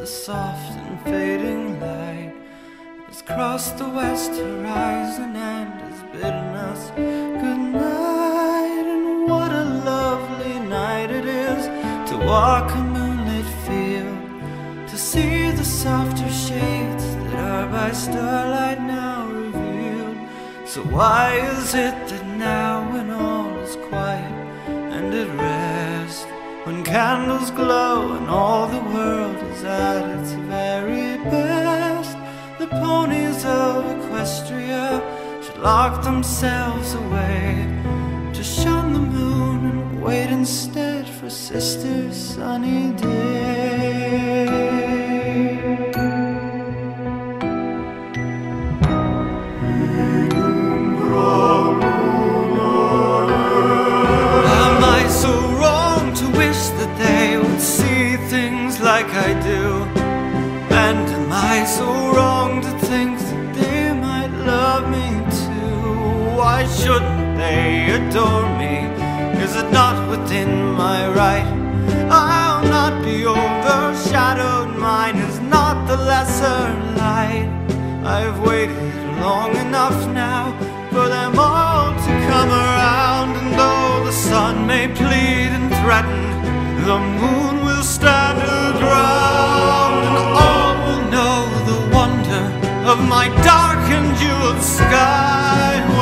the soft and fading light has crossed the west horizon and has bidden us good night. And what a lovely night it is to walk a moonlit field, to see the softer shades that are by starlight now revealed. So why is it that now when all is quiet and at rest, when candles glow and all the world is at its very best, the ponies of Equestria should lock themselves away to shun the moon and wait instead for Sister Sunny Day. So wrong to think that they might love me too? Why shouldn't they adore me? Is it not within my right? I'll not be overshadowed, mine is not the lesser light. I've waited long enough now for them all to come around, and though the sun may plead and threaten, the moon will stand of my dark and jeweled sky